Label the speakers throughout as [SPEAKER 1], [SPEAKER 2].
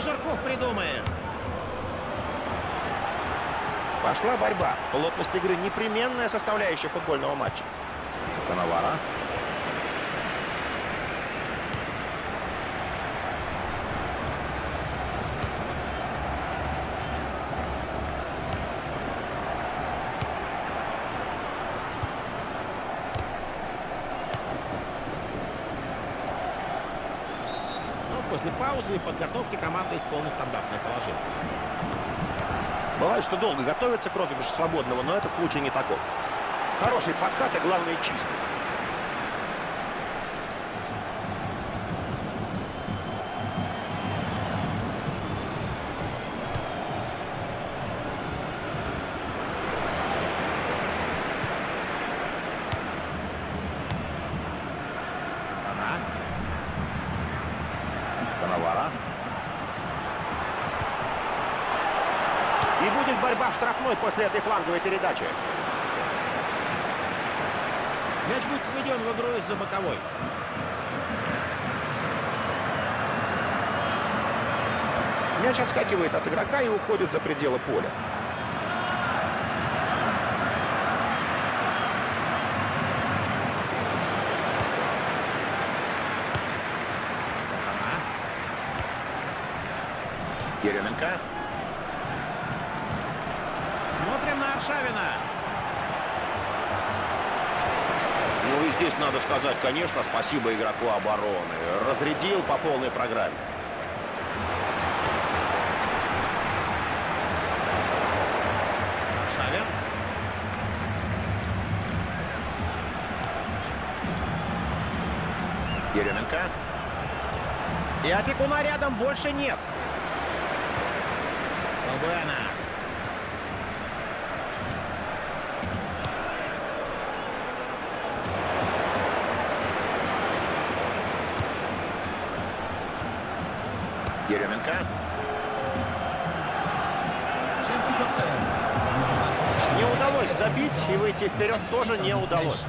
[SPEAKER 1] Что Жирков придумает?
[SPEAKER 2] Пошла борьба. Плотность игры непременная составляющая футбольного матча.
[SPEAKER 3] Коновара.
[SPEAKER 1] Паузы и подготовки команда исполнит стандартное положение.
[SPEAKER 2] Бывает, что долго готовится к розыгрышу свободного, но этот случай не такой. Хороший подкат и, главное, чистый.
[SPEAKER 1] Она.
[SPEAKER 3] Коновара.
[SPEAKER 2] И будет штрафной после этой фланговой передачи.
[SPEAKER 1] Мяч будет введен в игру из-за боковой.
[SPEAKER 2] Мяч отскакивает от игрока и уходит за пределы поля. Еременко.
[SPEAKER 1] Смотрим на Аршавина.
[SPEAKER 2] Ну и здесь надо сказать, конечно, спасибо игроку обороны. Разрядил по полной программе.
[SPEAKER 1] Аршавин.
[SPEAKER 2] Еременко. И опекуна рядом больше нет.
[SPEAKER 1] Лобена.
[SPEAKER 2] Еременко. Не удалось забить и выйти вперед тоже не удалось.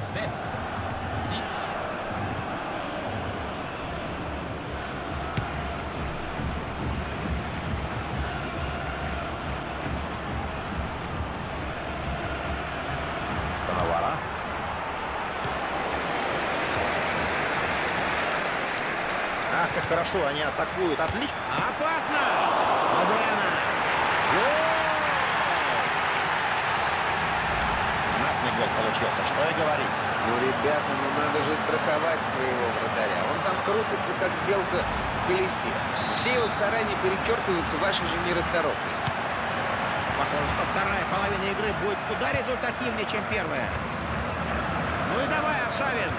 [SPEAKER 3] Коновара.
[SPEAKER 2] Ах, как хорошо они атакуют. Отлично.
[SPEAKER 1] Опасно! Лобена.
[SPEAKER 2] Знатный гол получился. Что и говорить.
[SPEAKER 4] Ну, ребята, ну надо же страховать своего вратаря. Он там крутится, как белка в колесе. Все его старания перечеркиваются вашей же нерасторопностью.
[SPEAKER 1] Похоже, что вторая половина игры будет куда результативнее, чем первая. Ну и давай, Аршавин.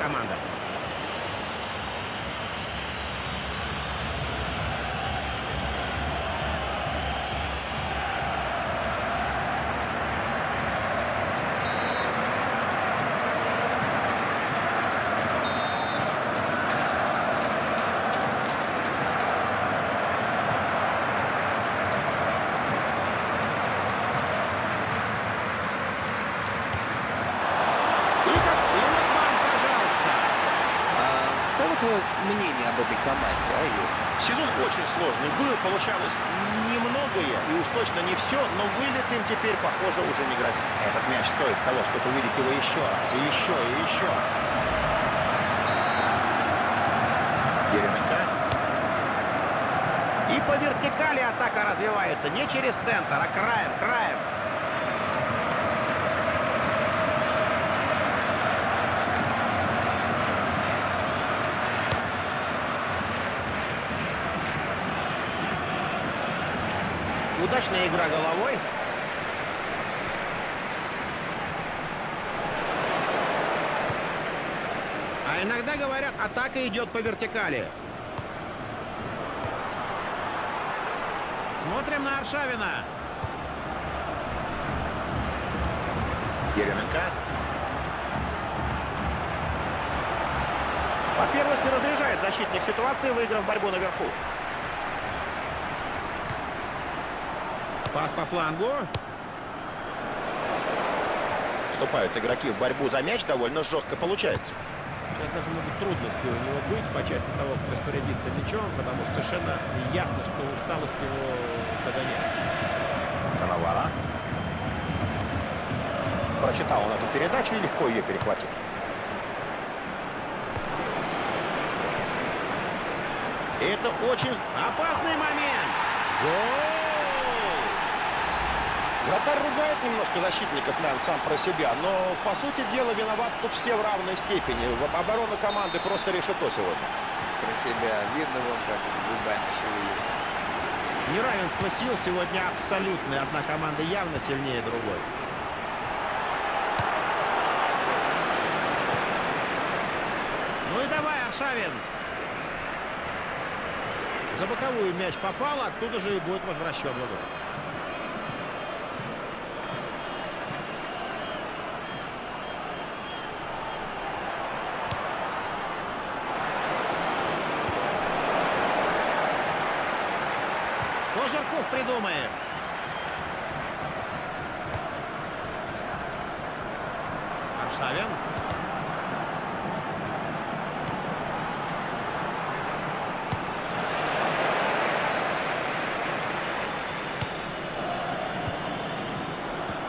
[SPEAKER 4] camada. Мнение об этой команде, а, Юр?
[SPEAKER 2] Сезон очень сложный был, получалось немногое, и уж точно не все, но вылет им теперь, похоже, уже не грозит. Этот мяч стоит того, чтобы увидеть его еще раз, и еще, и еще. Еременко. И по вертикали атака развивается, не через центр, а краем, краем. Удачная игра головой. А иногда говорят, атака идет по вертикали. Смотрим на Аршавина. Еременко. По первости разряжает защитник ситуации, выиграв борьбу наверху.
[SPEAKER 1] Пас по флангу.
[SPEAKER 2] вступают игроки в борьбу за мяч, довольно жестко получается.
[SPEAKER 1] Сейчас даже могут трудности у него быть по части того, как распорядиться мячом, потому что совершенно ясно, что усталость его догоняет.
[SPEAKER 3] Коновара.
[SPEAKER 2] Прочитал он эту передачу и легко ее перехватил. Это очень
[SPEAKER 1] Опасный момент!
[SPEAKER 2] Гол! Вратарь ругает немножко защитников, наверное, сам про себя, но, по сути дела, виноват тут все в равной степени. Оборона команды просто решето сегодня.
[SPEAKER 4] Про себя. Видно вон, как губами шевелит.
[SPEAKER 1] Неравенство сил сегодня абсолютное. Одна команда явно сильнее другой. Ну и давай, Аршавин. За боковую мяч попал, оттуда же и будет возвращен в придумает? Аршавин.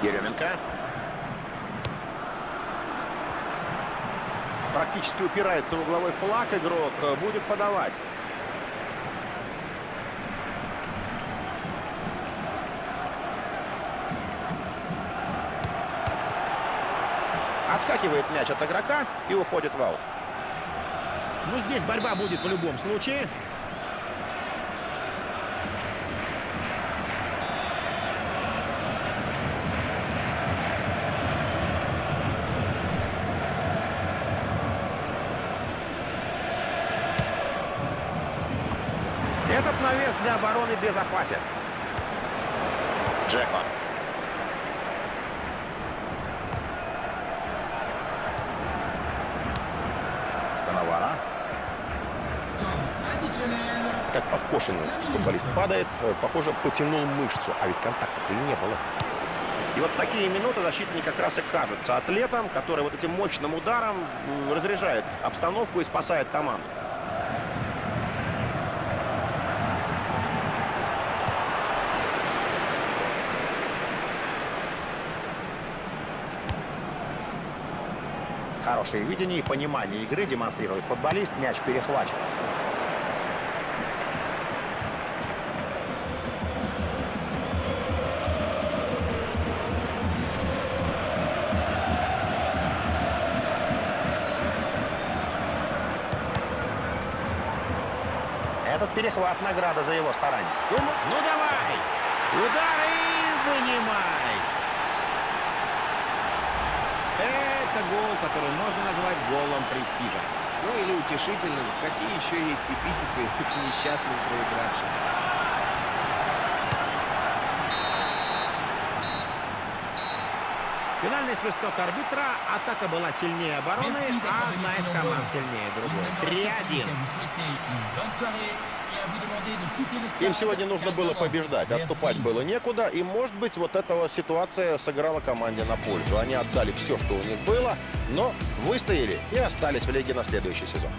[SPEAKER 2] Еременко. Практически упирается в угловой флаг игрок. Будет подавать. Отскакивает мяч от игрока и уходит в аут.
[SPEAKER 1] Ну, здесь борьба будет в любом случае.
[SPEAKER 2] Этот навес для обороны безопасен. Джекман.
[SPEAKER 3] Коновара.
[SPEAKER 2] Как подкошенный футболист падает, э, похоже, потянул мышцу. А ведь контакта-то и не было. И вот такие минуты защитник как раз и кажется атлетом, который вот этим мощным ударом разряжает обстановку и спасает команду. Хорошее видение и понимание игры демонстрирует футболист. Мяч перехвачен. Перехват награда за его старание.
[SPEAKER 1] Ну, ну давай! Удар и вынимай! Это гол, который можно назвать голом престижа.
[SPEAKER 4] Ну или утешительным. Какие еще есть эпитеты к несчастным проигравшим?
[SPEAKER 1] Финальный свисток арбитра. Атака была сильнее обороны, а одна из команд сильнее другой. 3-1.
[SPEAKER 2] Им сегодня нужно было побеждать, отступать было некуда. И, может быть, вот эта ситуация сыграла команде на пользу. Они отдали все, что у них было, но выстояли и остались в лиге на следующий сезон.